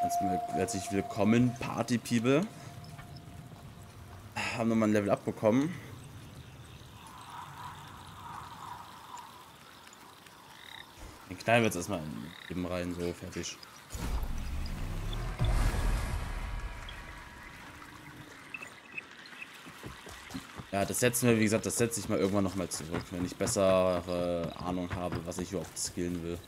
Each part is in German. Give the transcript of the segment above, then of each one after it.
Herzlich willkommen, Party People. Haben nochmal ein Level abbekommen. Den knallen wir jetzt erstmal eben rein, so fertig. Ja, das setzen wir, wie gesagt, das setze ich mal irgendwann nochmal zurück, wenn ich bessere Ahnung habe, was ich überhaupt skillen will.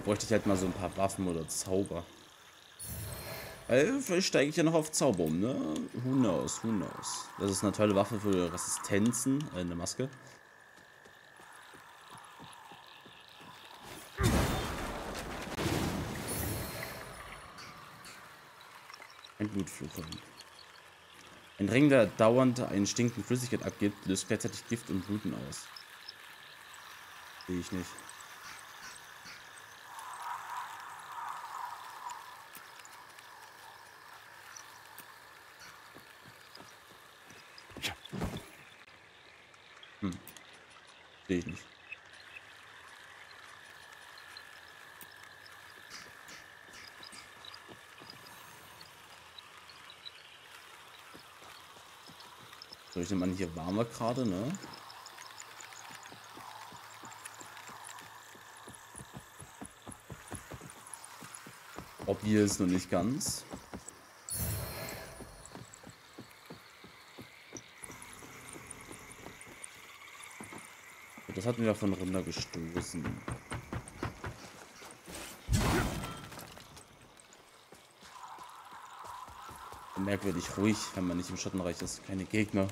Bräuchte ich halt mal so ein paar Waffen oder Zauber. Weil vielleicht steige ich ja noch auf Zauber um, ne? Who knows, who knows. Das ist eine tolle Waffe für Resistenzen, äh, eine Maske. Ein Blutfluche. Ein Ring, der dauernd einen stinkenden Flüssigkeit abgibt, löst gleichzeitig Gift und Bluten aus. Sehe ich nicht. Nicht. So, ich nehme an, hier waren wir gerade, ne? Ob hier ist noch nicht ganz. Das hatten wir von runtergestoßen. Merkwürdig ruhig, wenn man nicht im Schattenreich ist. Keine Gegner.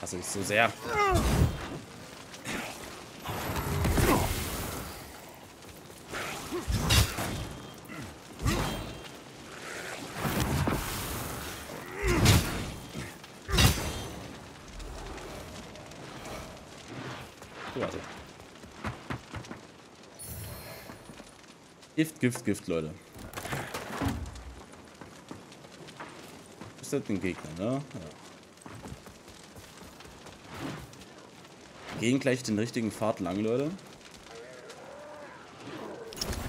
Hasse ich so sehr. Warte. Gift, Gift, Gift, Leute. Ist das ein Gegner, ne? Ja. Gehen gleich den richtigen Pfad lang, Leute.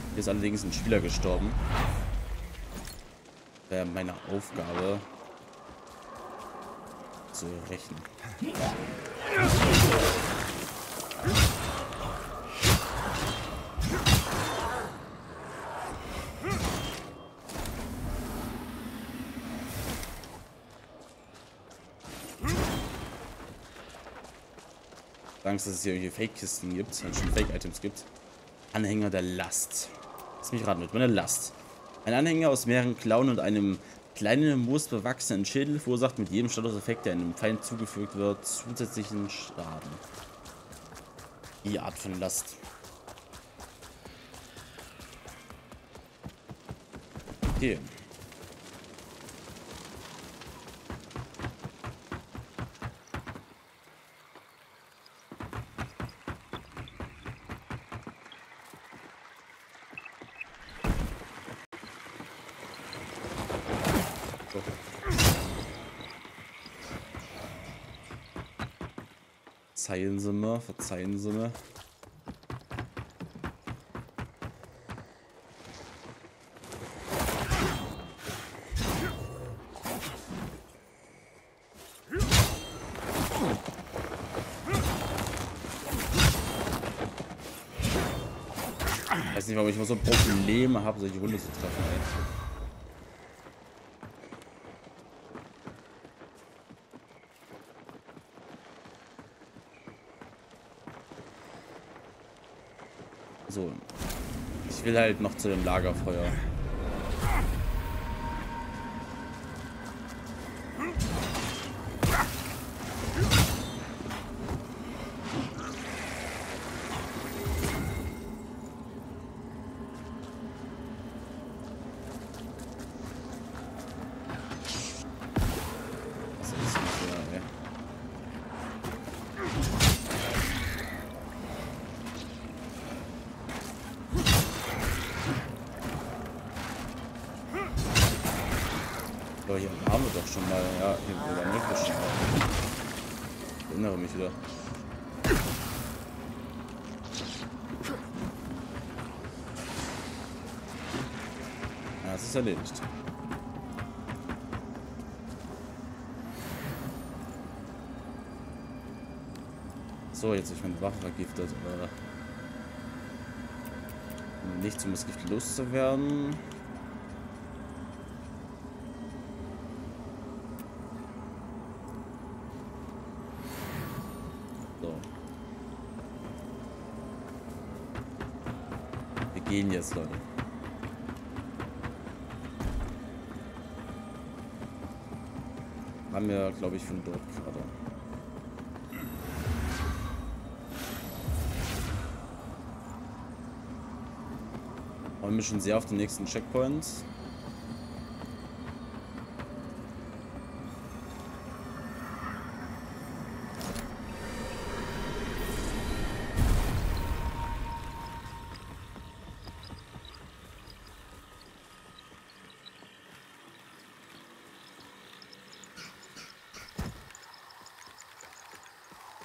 Hier ist allerdings ein Spieler gestorben. Wäre meine Aufgabe zu rächen. Angst, dass es hier irgendwelche Fake-Kisten gibt, wenn es schon Fake-Items gibt. Anhänger der Last. Lass mich raten, mit meiner Last. Ein Anhänger aus mehreren Klauen und einem kleinen, moosbewachsenen Schädel verursacht mit jedem Statuseffekt, der einem Feind zugefügt wird, zusätzlichen Schaden. Die Art von Last. Okay. Verzeihen Sie mir, verzeihen Sie mir. Ich weiß nicht, warum ich immer so Probleme habe, solche Hunde zu treffen. Ey. So. Ich will halt noch zu dem Lagerfeuer. Aber hier waren wir doch schon mal. Ja, hier waren wir schon mal. Ich erinnere mich wieder. Ja, es ist erledigt. So, jetzt habe ich meine Waffe vergiftet. Äh, nichts, um das Gift loszuwerden. Gehen jetzt, Leute. Haben wir, glaube ich, von dort gerade. Freuen mich schon sehr auf den nächsten Checkpoint.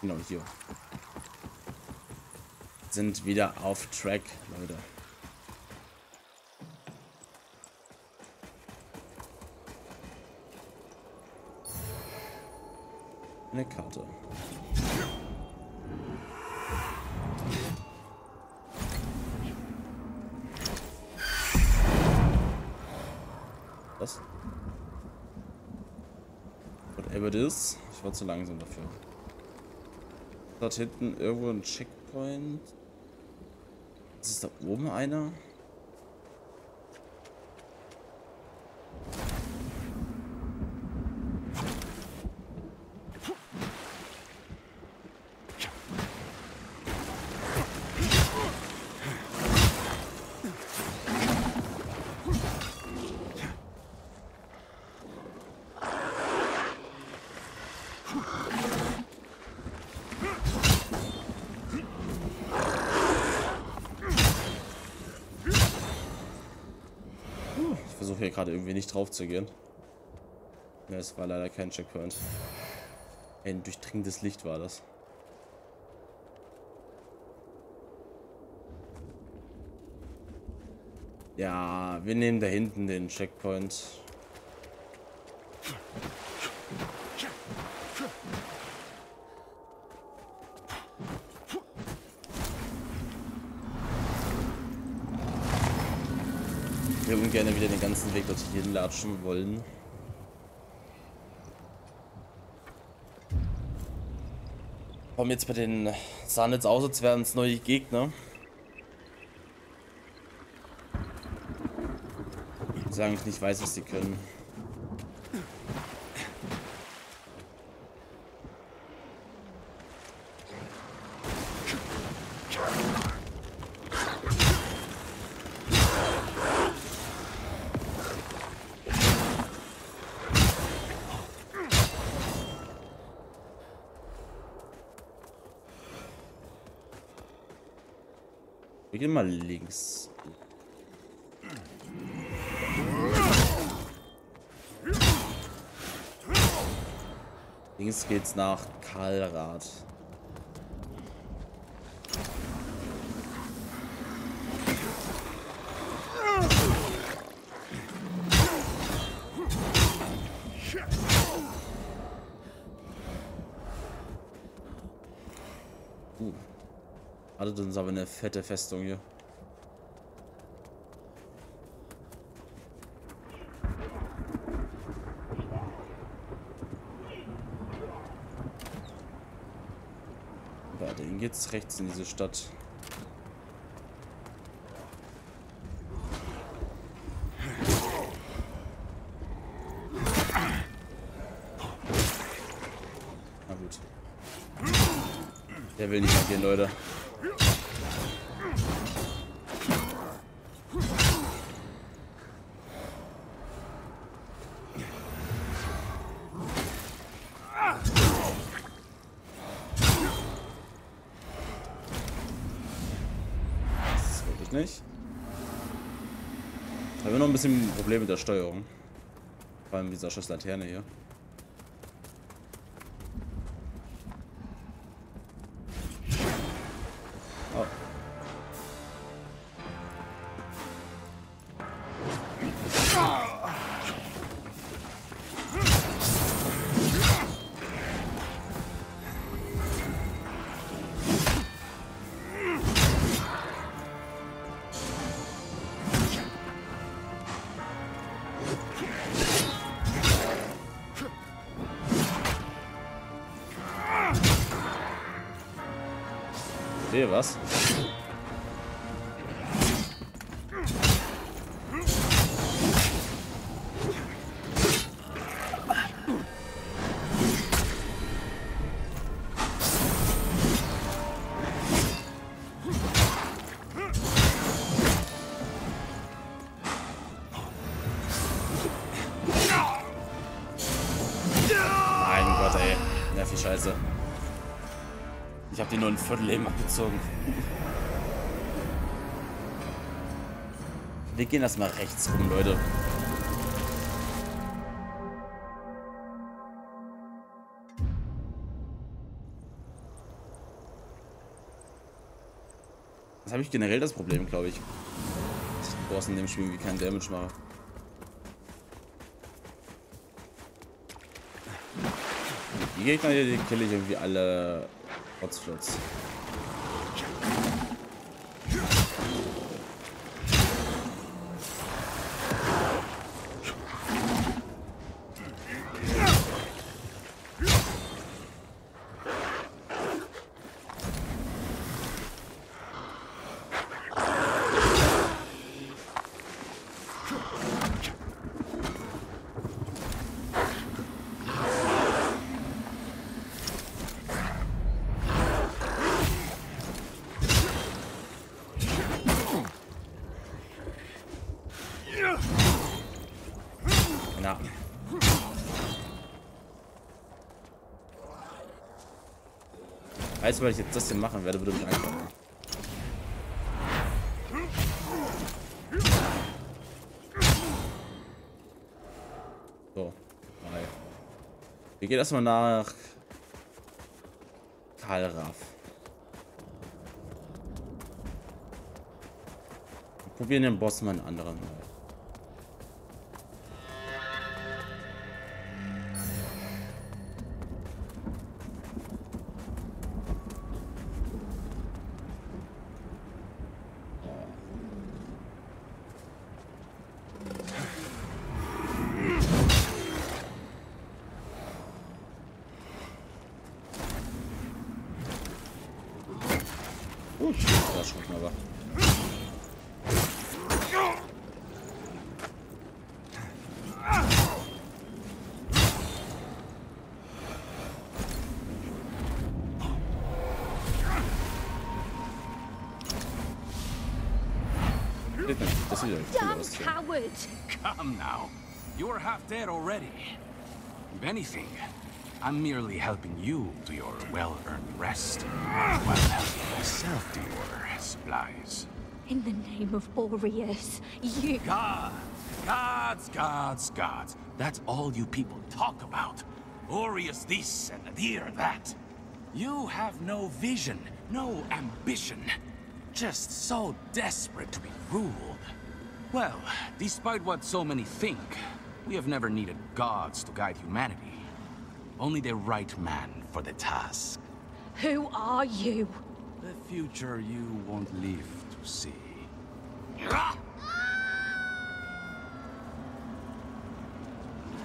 Genau hier. Sind wieder auf Track, Leute. Eine Karte. Was? Whatever it is. Ich war zu langsam dafür. Dort hinten irgendwo ein Checkpoint. Ist da oben einer? versuche hier gerade irgendwie nicht drauf zu gehen. Es war leider kein Checkpoint. Ein durchdringendes Licht war das. Ja, wir nehmen da hinten den Checkpoint. Wir ungern wieder den ganzen Weg dorthin latschen wollen. Kommen jetzt bei den sahen jetzt aus, als wären es neue Gegner. Ich sagen, ich nicht weiß, was sie können. Wir gehen mal links. Links geht's nach Karlrad. Also das ist aber eine fette Festung hier. Warte, dann geht's rechts in diese Stadt. Na gut. Der will nicht agieren, Leute. Nicht. Haben wir noch ein bisschen Probleme mit der Steuerung. Vor allem dieser scheiß Laterne hier. Sehe was. Mein Gott, ey. Nervig Scheiße. Ich habe die nur ein Viertel eben abgezogen. Wir gehen erstmal rechts rum, Leute. Das habe ich generell das Problem, glaube ich. Dass ich Boss in dem Spiel irgendwie keinen Damage mache. Die Gegner hier, die kill ich irgendwie alle Hotsflots. Na. Du, weil ich jetzt das hier machen werde, würde mich einfallen. So. Drei. Wir gehen erstmal nach Karl Raff. Probieren den Boss mal einen anderen mal. Das schon aber. Das sieht ja cool Damn coward! Come now. You're half dead already. If anything, I'm merely helping you to your well-earned rest, while helping myself to your supplies. In the name of Aureus, you... God, gods, gods, gods. That's all you people talk about. Aureus this and Adir that. You have no vision, no ambition. Just so desperate to be ruled. Well, despite what so many think, we have never needed gods to guide humanity. Only the right man for the task. Who are you? The future you won't live to see.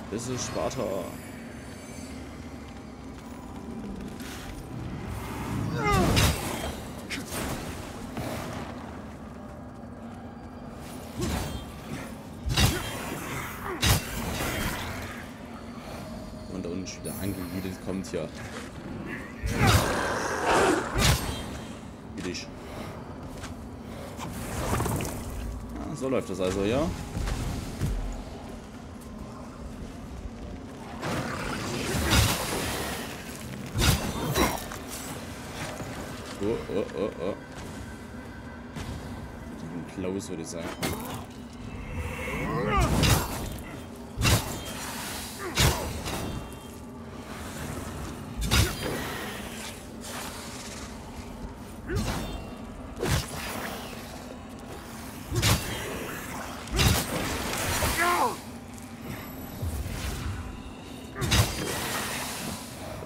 Das ist Sparta. Und da unten wieder angewiedelt kommt hier. Dich. Ah, so läuft das also, ja. Oh, oh, oh, oh. Klaus, würde ich sagen.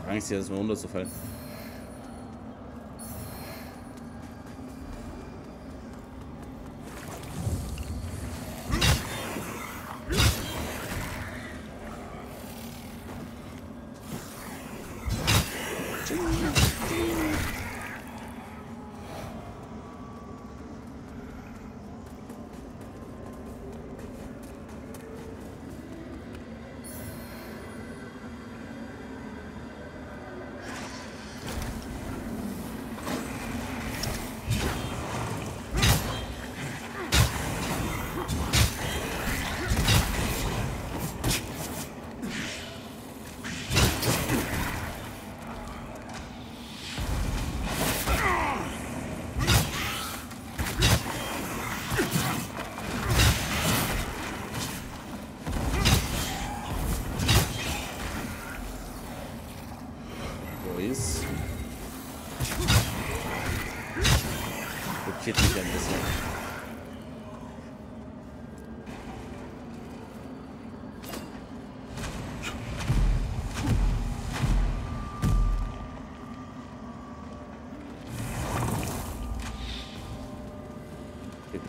Angst, hier erstmal runterzufallen.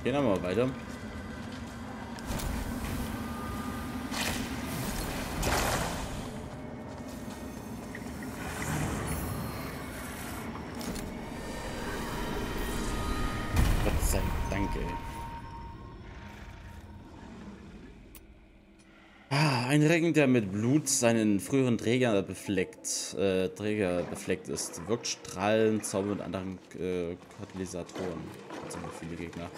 Gehen wir mal weiter. Gott sei Dank, ey. Ah, ein Regen, der mit Blut seinen früheren Träger befleckt, äh, Träger befleckt ist, wirkt Strahlen, Zauber und anderen äh, Katalysatoren. Das sind viele Gegner.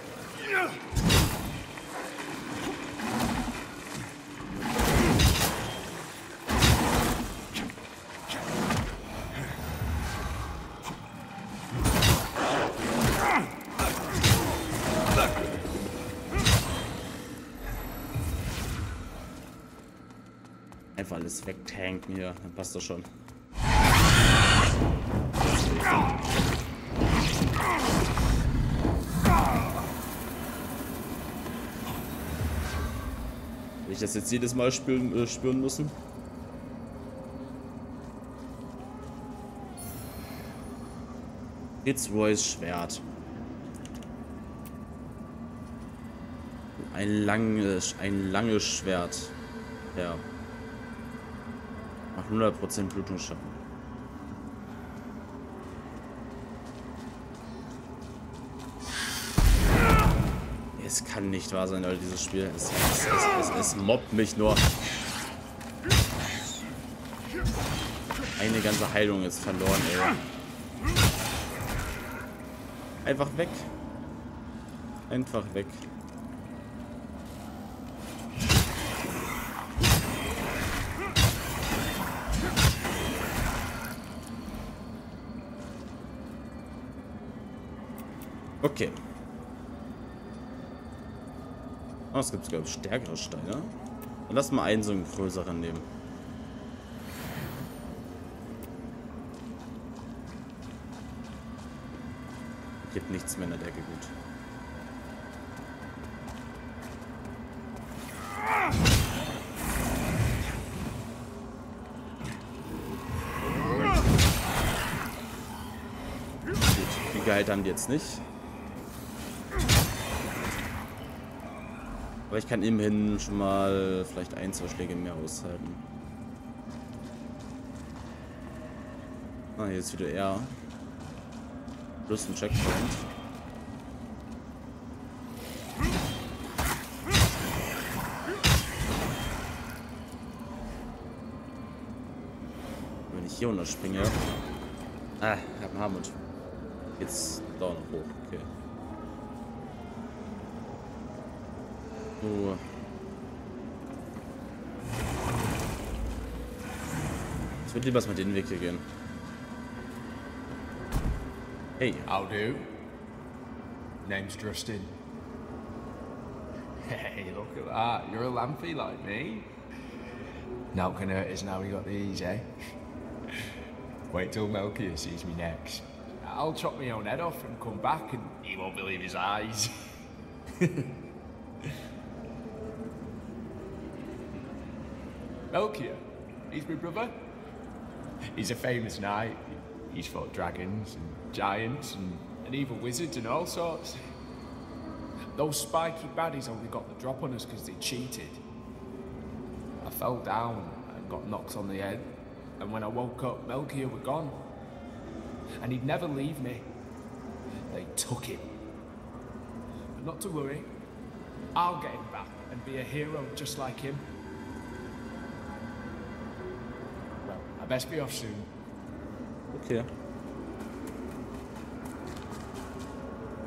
Einfach alles wegtanken hier, dann passt das schon. Ich das jetzt jedes Mal spüren, äh, spüren müssen? Fitzroys Schwert. Ein langes, ein langes Schwert. Ja. Macht 100% Blutungsschaden. Es kann nicht wahr sein, Alter, dieses Spiel. Es, es, es, es, es mobbt mich nur. Eine ganze Heilung ist verloren, ey. Einfach weg. Einfach weg. Okay. Oh, es gibt sogar stärkere Steine. Dann lass mal einen so einen größeren nehmen. Gibt nichts mehr in der Decke, gut. Gut, Gehalt haben die jetzt nicht. Aber ich kann immerhin schon mal vielleicht ein, zwei Schläge mehr aushalten. Ah, hier ist wieder er. Plus ein Checkpoint. Wenn ich hier runterspringe. Ah, ich hab einen Harmut. Jetzt da noch hoch, okay. So. Ich würde lieber mal den Weg hier gehen. Hey. How do? Name's Justin. Hey, look at that. You're a lampy like me. Not gonna hurt us now we got these, eh? Wait till Melchior sees me next. I'll chop my own head off and come back and he won't believe his eyes. Melchior, he's my brother. He's a famous knight. He's fought dragons and giants and, and evil wizards and all sorts. Those spiky baddies only got the drop on us because they cheated. I fell down and got knocked on the head, and when I woke up, Melchior were gone. And he'd never leave me. They took him. But not to worry, I'll get him back and be a hero just like him. Best be off soon. Okay.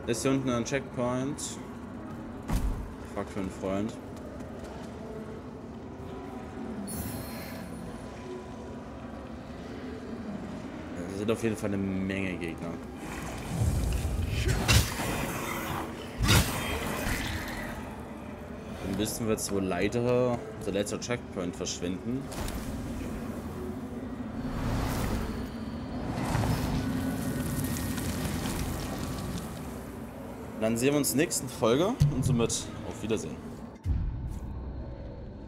Ist hier unten ein Checkpoint? Frag für einen Freund. Da sind auf jeden Fall eine Menge Gegner. Dann müssen wir jetzt wohl leider unser letzter Checkpoint verschwinden. Dann sehen wir uns nächsten Folge und somit auf Wiedersehen.